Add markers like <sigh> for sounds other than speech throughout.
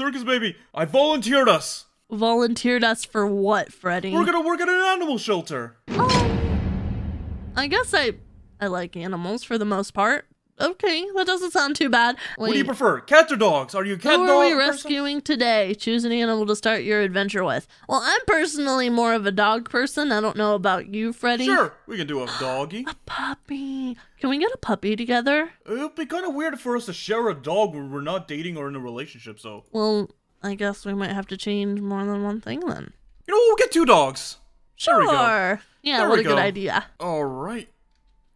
Circus baby, I volunteered us. Volunteered us for what, Freddy? We're gonna work at an animal shelter. Oh. I guess I I like animals for the most part. Okay, that doesn't sound too bad. What do you prefer, cats or dogs? Are you a cat Who dog are we person? rescuing today? Choose an animal to start your adventure with. Well, I'm personally more of a dog person. I don't know about you, Freddy. Sure, we can do a doggy. A puppy. Can we get a puppy together? It'd be kind of weird for us to share a dog when we're not dating or in a relationship. So Well, I guess we might have to change more than one thing then. you know, we'll get two dogs. Go. Sure. Yeah, There what a good idea. All right.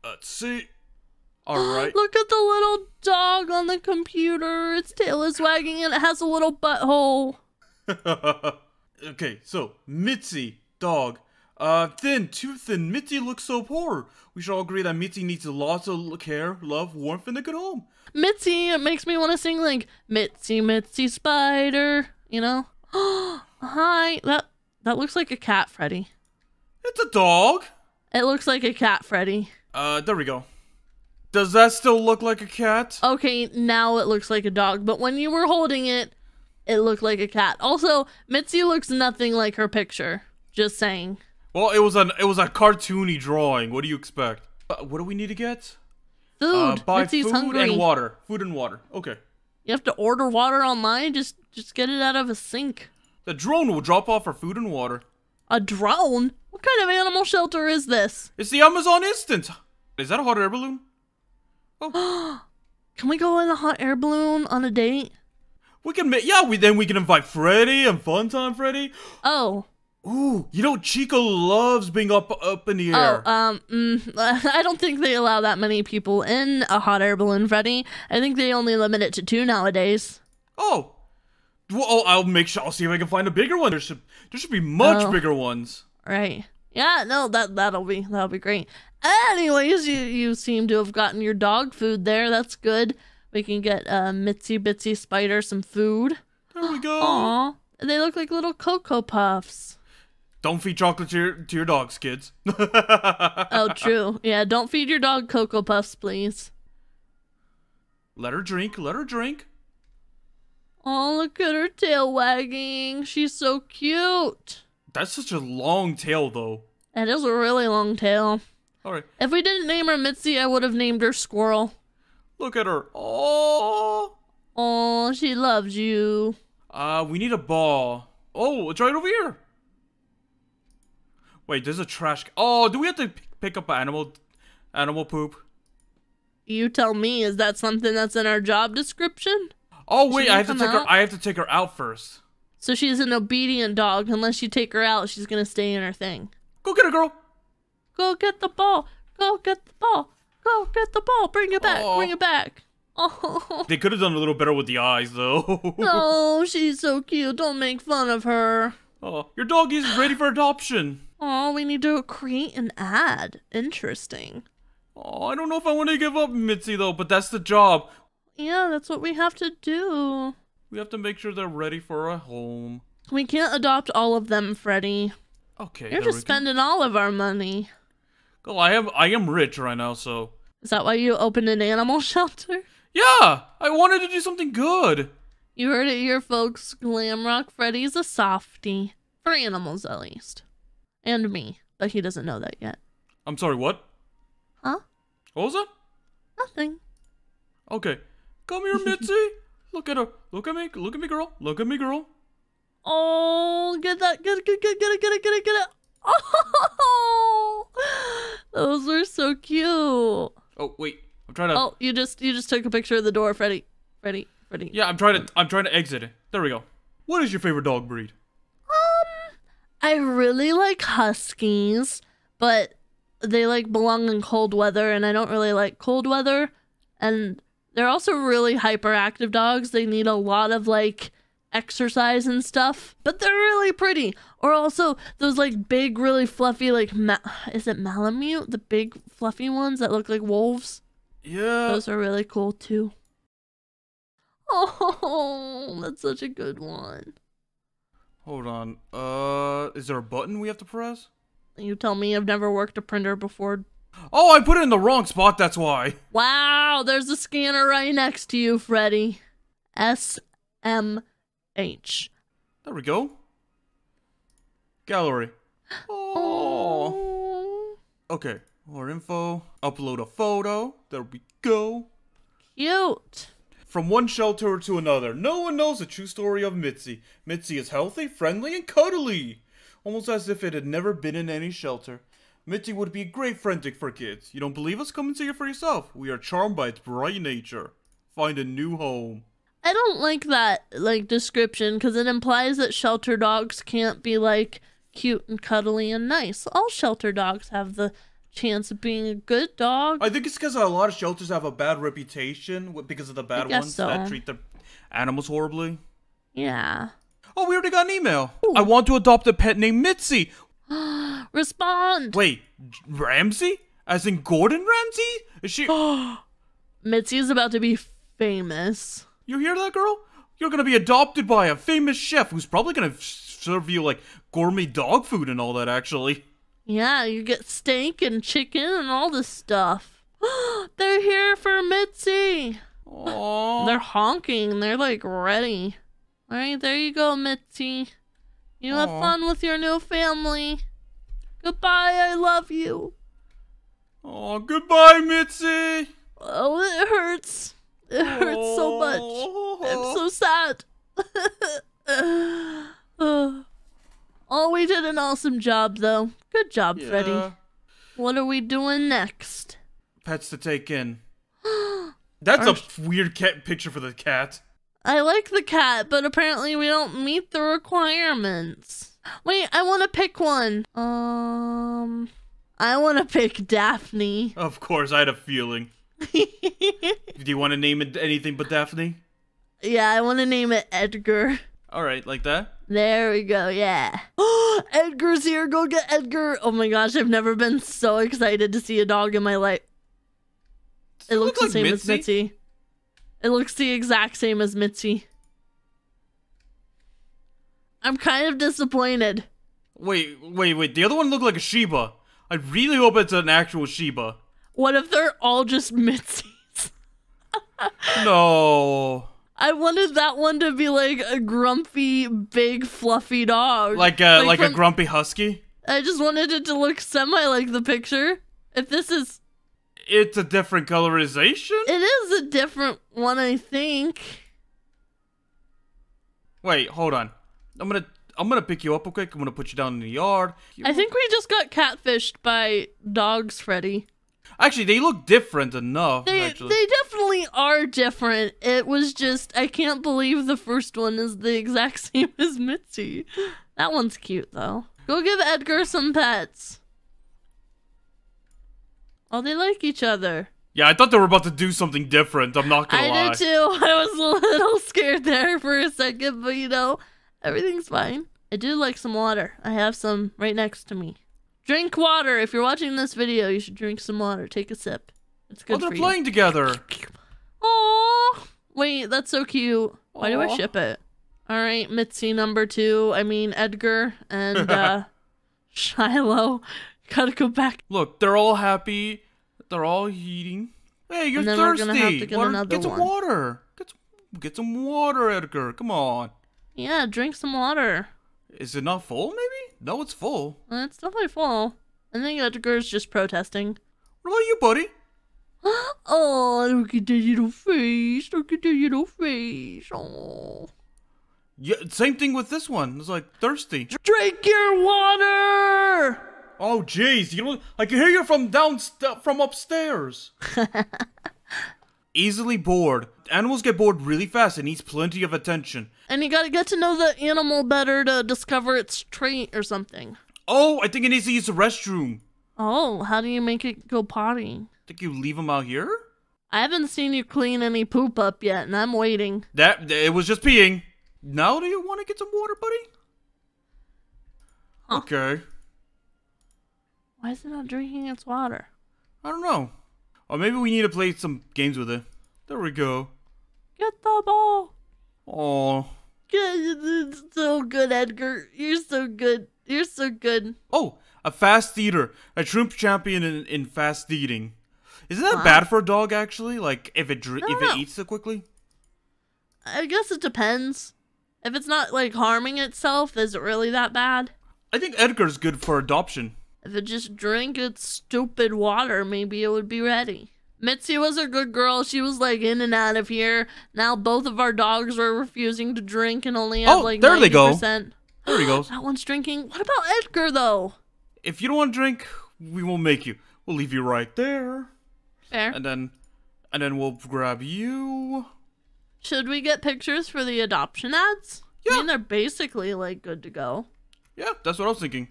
Let's see. All right. <gasps> Look at the little dog on the computer. Its tail is wagging and it has a little butthole. <laughs> okay, so Mitzi, dog. Uh, thin, too thin. Mitzi looks so poor. We should all agree that Mitzi needs lots of care, love, warmth, and a good home. Mitzi, it makes me want to sing like Mitzi, Mitzi Spider, you know? <gasps> Hi. That that looks like a cat, Freddy. It's a dog. It looks like a cat, Freddy. Uh, there we go. Does that still look like a cat? Okay, now it looks like a dog, but when you were holding it, it looked like a cat. Also, Mitzi looks nothing like her picture. Just saying. Well, it was an it was a cartoony drawing. What do you expect? Uh, what do we need to get? Food. Uh, buy Mitzi's food hungry. and water. Food and water. Okay. You have to order water online. Just just get it out of a sink. The drone will drop off our food and water. A drone? What kind of animal shelter is this? It's the Amazon Instant. Is that a hot air balloon? <gasps> Can we go in a hot air balloon on a date? We can make yeah. We then we can invite Freddy and Funtime Freddy. Oh, Ooh, you know Chico loves being up up in the air. oh, um, mm, <laughs> I don't think they allow that many people in a hot air balloon, Freddy. I think they only limit it to two nowadays. oh. Well, oh, I'll make sure. I'll see if I can find a bigger one. There should there should be much Oh. bigger ones. Right. Yeah, no, that that'll be that'll be great. Anyways, you you seem to have gotten your dog food there. That's good. We can get uh Mitzi Bitsy Spider some food. There we go. <gasps> Aw. They look like little cocoa puffs. Don't feed chocolate to your to your dogs, kids. <laughs> Oh, true. Yeah, don't feed your dog cocoa puffs, please. let her drink. Let her drink. Oh, look at her tail wagging. She's so cute. That's such a long tail, though. That is a really long tail. All right, If we didn't name her Mitzi, I would have named her Squirrel. look at her. Oh. Oh, she loves you. Uh, we need a ball. Oh, it's right over here. Wait, there's a trash. Oh, do we have to pick up animal, animal poop? You tell me, is that something that's in our job description? Oh wait, I have to take her. I have to take her out first. So she's an obedient dog. Unless you take her out, she's gonna stay in her thing. Go get her, girl. Go get the ball. Go get the ball. Go get the ball. Bring it back. Aw. Bring it back. Oh, They could have done a little better with the eyes, though. <laughs> oh, she's so cute. Don't make fun of her. oh, your dog is ready for adoption. Oh, we need to create an ad. Interesting. Oh, I don't know if I want to give up Mitzi though, but that's the job. Yeah, that's what we have to do. We have to make sure they're ready for a home. We can't adopt all of them, Freddy. Okay, You're just spending all of our money. Oh, I am. I am rich right now, so Is that why you opened an animal <laughs> shelter? yeah. I wanted to do something good. You heard it here, folks. Glamrock Freddy's a softie. For animals, at least. And me. But he doesn't know that yet. I'm sorry. What? Huh? What was that? Nothing. Okay, come here, Mitzi. <laughs> Look at her. Look at me. Look at me, girl. Look at me, girl. Oh, get that. Get it, get it, get it, get it, get it, get <laughs> it. Oh, those were so cute. Oh, wait, I'm trying to. Oh, you just you just took a picture of the door, Freddy. Freddy, Freddy. Yeah, I'm trying to. I'm trying to exit it. There we go. What is your favorite dog breed? Um, I really like huskies, but they like belong in cold weather, and I don't really like cold weather. And they're also really hyperactive dogs. They need a lot of like exercise and stuff, but they're really pretty. Or also those like big, really fluffy, like ma- is it Malamute? The big fluffy ones that look like wolves. Yeah. Those are really cool too. Oh, <laughs> that's such a good one. Hold on. Uh, is there a button we have to press? You tell me I've never worked a printer before. Oh, I put it in the wrong spot. That's why. Wow, there's a scanner right next to you, Freddy. S M H. There we go. Gallery. Oh. Oh, Okay. More info. Upload a photo. There we go. cute. From one shelter to another, no one knows the true story of Mitzi. Mitzi is healthy, friendly, and cuddly. Almost as if it had never been in any shelter. Mitzi would be a great friend for kids. You don't believe us? Come and see it for yourself. We are charmed by its bright nature. Find a new home. I don't like that like description because it implies that shelter dogs can't be like cute and cuddly and nice. All shelter dogs have the chance of being a good dog. I think it's because a lot of shelters have a bad reputation because of the bad ones so. that treat their animals horribly. yeah. Oh, we already got an email. I want to adopt a pet named Mitzi. <gasps> Respond. Wait, Ramsey? As in Gordon Ramsay? Is she? <gasps> Mitzi is about to be famous. You hear that, girl? You're gonna be adopted by a famous chef who's probably gonna serve you like gourmet dog food and all that. Actually, Yeah, you get steak and chicken and all this stuff. <gasps> They're here for Mitzi. Aww. They're honking. They're like ready. All right, there you go, Mitzi. You have fun with your new family. Goodbye. I love you. Aw, goodbye, Mitzi. Oh, it hurts. It hurts so much. I'm so sad. <sighs> oh, we did an awesome job, though. Good job, Freddy. Yeah. What are we doing next? Pets to take in. <gasps> That's Our- a weird cat picture for the cat. I like the cat, but apparently we don't meet the requirements. Wait, I want to pick one. Um, I want to pick Daphne. Of course, I had a feeling. <laughs> Do you want to name it anything but Daphne? yeah, I want to name it Edgar. All right, like that. There we go. Yeah. <gasps> Edgar's here. Go get Edgar. Oh my gosh, I've never been so excited to see a dog in my life. Does It looks look the like same as Mitzi. It looks the exact same as Mitzi. I'm kind of disappointed. Wait, wait, wait. The other one looked like a Shiba. I really hope it's an actual Shiba. What if they're all just Mitzi's? <laughs> No. I wanted that one to be like a grumpy, big, fluffy dog. Like a like, a from- grumpy husky. I just wanted it to look semi like the picture. If this is, It's a different colorization. it is a different one, I think. Wait, hold on. I'm gonna I'm gonna pick you up real quick. I'm gonna put you down in the yard. I think we just got catfished by dogs, Freddy. Actually, they look different enough. They actually. they definitely are different. It was just I can't believe the first one is the exact <laughs> same as Mitzi. That one's cute though. Go give Edgar some pets. Oh, they like each other. yeah, I thought they were about to do something different. I'm not gonna I lie. I did too. <laughs> I was a little scared there <laughs> for a second, but you know, everything's fine. I do like some water. I have some right next to me. Drink water. If you're watching this video, you should drink some water. Take a sip. It's good. Oh, good they're for playing together. you. Oh, wait, that's so cute. Why do I ship it? All right, Mitzi number two. I mean Edgar and <laughs> uh, Shiloh. <laughs> Gotta go back. Look, they're all happy. They're all eating. Hey, you're And then we're thirsty. gonna have to get Water- get some water. Get some, get some water, Edgar. Come on. Yeah, drink some water. Is it not full? Maybe. No, it's full. It's definitely full. I think Edgar's just protesting. What about you, buddy? <gasps> Oh, look at the little face. Look at the little face. Oh. Yeah, same thing with this one. It's like thirsty. Drink your water! Oh, jeez, you know, I can hear you from down from upstairs. <laughs> Easily bored. Animals get bored really fast and needs plenty of attention. And you gotta get to know the animal better to discover its trait or something. Oh, I think it needs to use the restroom. Oh, how do you make it go potty? Think you leave him out here? I haven't seen you clean any poop up yet, and I'm waiting. That it was just peeing. Now do you want to get some water, buddy? Huh. Okay. Why is it not drinking its water? I don't know. Or maybe we need to play some games with it. There we go. Get the ball! Oh. Get it's so good, Edgar. You're so good. You're so good. Oh, a fast eater. A shrimp champion in, in fast eating. Isn't that Wow. bad for a dog, actually? Like, if it dr- if don't it know. eats so quickly? I guess it depends. If it's not like harming itself, is it really that bad? I think Edgar's good for adoption. If it just drank its stupid water, maybe it would be ready. Mitzi was a good girl. She was like in and out of here. Now both of our dogs are refusing to drink and only have Oh, like there they go. There he goes. <gasps> That one's drinking. What about Edgar though? If you don't want to drink, we won't make you. We'll leave you right there. Fair. And then and then we'll grab you. Should we get pictures for the adoption ads? I Yeah. mean, they're basically like good to go. Yeah, that's what I was thinking.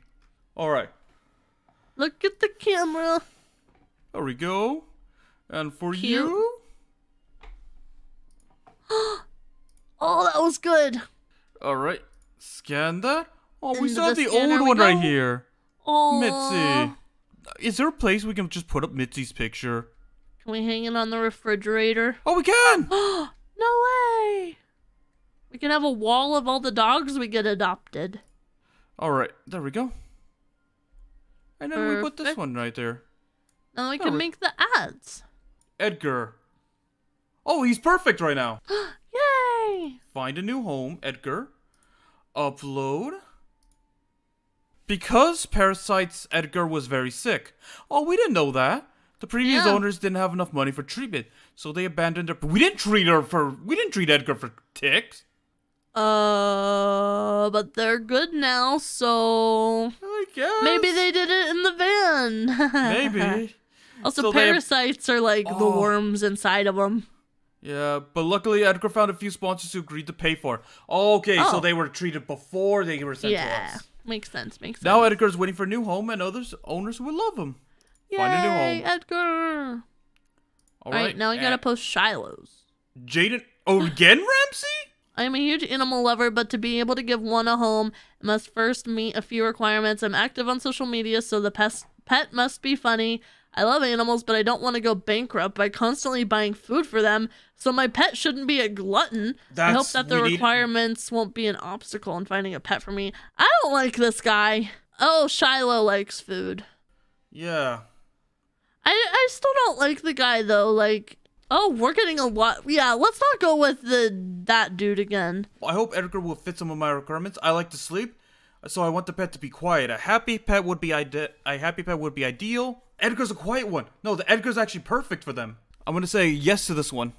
Alright. Look at the camera. There we go. And for Cute. you. <gasps> Oh, that was good. Alright. Scan that. Oh, we Into saw the the, old we one right here. Oh, Mitzi. Is there a place we can just put up Mitzi's picture? Can we hang it on the refrigerator? Oh, we can! <gasps> no way. We can have a wall of all the dogs we get adopted. Alright, there we go. And then we put this one right there. Then we There can make the ads. Edgar. Oh, he's perfect right now. <gasps> Yay! Find a new home, Edgar. Upload. Because Parasite's Edgar was very sick. Oh, we didn't know that. The previous Yeah. owners didn't have enough money for treatment, so they abandoned her. We didn't treat her for. We didn't treat Edgar for ticks. Uh, but they're good now, so I guess. maybe they did it in the van. <laughs> Maybe. also, So they have- parasites are like the Oh. worms inside of them. Yeah, but luckily Edgar found a few sponsors who agreed to pay for it. Okay, so Oh. they were treated before they were sent to Yeah, us. makes sense. Makes sense. Now Edgar's waiting for a new home, and others owners will love him. Yay, find a new home. Edgar. All All right, now we gotta post Shiloh's. Jaden. Oh, again, Ramsey? I am a huge animal lover, but to be able to give one a home, must first meet a few requirements. I'm active on social media, so the pest pet must be funny. I love animals, but I don't want to go bankrupt by constantly buying food for them, so my pet shouldn't be a glutton. I hope that the we need- requirements won't be an obstacle in finding a pet for me. I don't like this guy. Oh, Shiloh likes food. Yeah. I I still don't like the guy though. Like, oh, we're getting a lot. Yeah, let's not go with the that dude again. I hope Edgar will fit some of my requirements. I like to sleep, so I want the pet to be quiet. A happy pet would be ide- a happy pet would be ideal. Edgar's a quiet one. No, the Edgar's actually perfect for them. I'm gonna say yes to this one.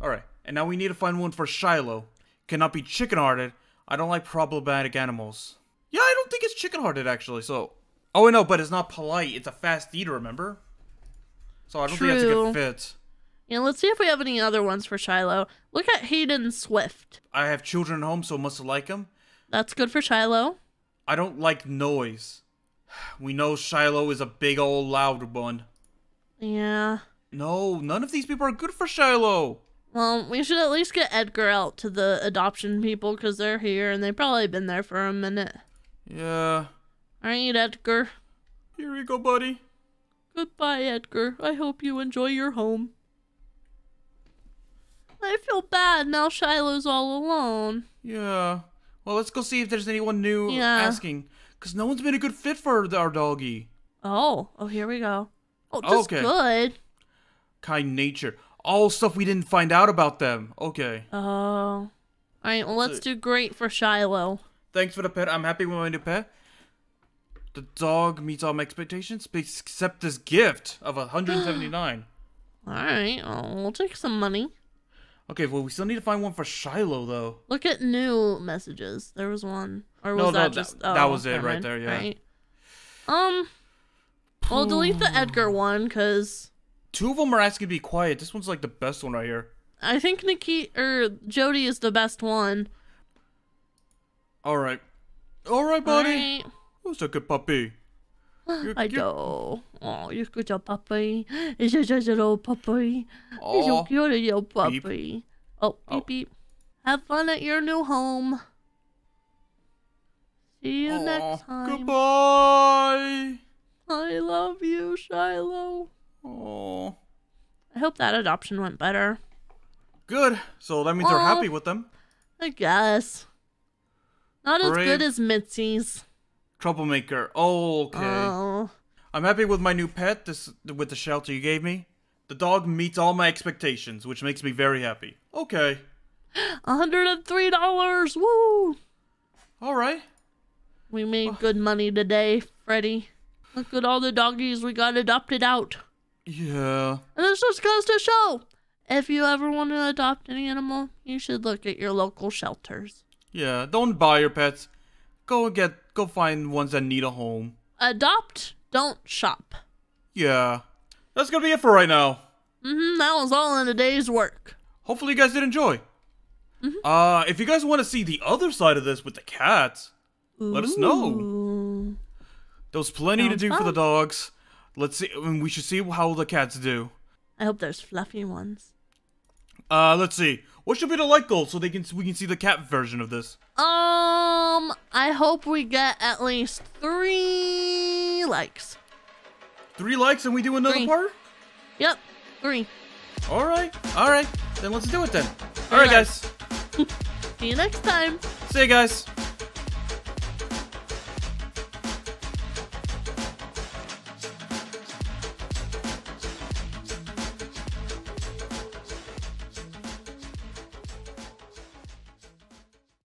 All right, and now we need to find one for Shiloh. Cannot be chicken-hearted. I don't like problematic animals. Yeah, I don't think it's chicken-hearted actually. So, oh no, but it's not polite. It's a fast eater. Remember? So I don't think that's a good fit. Yeah, let's see if we have any other ones for Shiloh. Look at Hayden Swift. I have children at home, so must like them. That's good for Shiloh. I don't like noise. <sighs> We know Shiloh is a big old loud one. Yeah. No, none of these people are good for Shiloh. Well, we should at least get Edgar out to the adoption people because they're here and they've probably been there for a minute. Yeah. All right, Edgar. Here we go, buddy. Goodbye, Edgar. I hope you enjoy your home. I feel bad now Shiloh's all alone. Yeah. Well, let's go see if there's anyone new Yeah. asking. Because no one's been a good fit for our doggy. Oh, oh, here we go. Oh, just Okay. good. Kind nature. All stuff we didn't find out about them. Okay. Oh. All right, well, let's do great for Shiloh. Thanks for the pet. I'm happy with my new pet. The dog meets all my expectations, except this gift of 179. <gasps> All right, we'll take some money. Okay, well, we still need to find one for Shiloh, though. Look at new messages. There was one, or was No, no, that that- just? that oh, was it right mind. there, yeah. Right. Um. Well, delete the Edgar one because Two of them are asking to be quiet. This one's like the best one right here. I think Nikki or Jody is the best one. All right. All right, buddy. Alright. Who's a good puppy? I know. Oh, you're such a puppy. It's just a little puppy. He's so cute, little Beep. puppy. Oh, beep Oh. beep. Have fun at your new home. See you next time. Goodbye. I love you, Shiloh. Oh, I hope that adoption went better. good. So that means they're happy with them. I guess. Not as Brave. good as Mitzi's. Troublemaker. Oh, okay. Oh. I'm happy with my new pet. This with the shelter you gave me. The dog meets all my expectations, which makes me very happy. Okay. <gasps> $103. Woo! All right. We made oh. good money today, Freddy. Look at all the doggies we got adopted out. Yeah. And this just goes to show if you ever want to adopt an animal, you should look at your local shelters. Yeah. Don't buy your pets. Go and get. Go find ones that need a home. Adopt, don't shop. Yeah. That's gonna be it for right now. hmm that was all in a day's work. Hopefully you guys did enjoy. Uh, if you guys want to see the other side of this with the cats, let us know. Ooh. There was plenty to Sounds do for the dogs. Let's see. I mean, we should see how the cats do. I hope there's fluffy ones. Uh, let's see. What should be the like goal so they can we can see the cat version of this? Um, I hope we get at least three likes. Three likes and we do another Three. part. Yep, three. All right. All right. Then let's do it then. All right, Alright. guys. <laughs> See you next time. See you guys.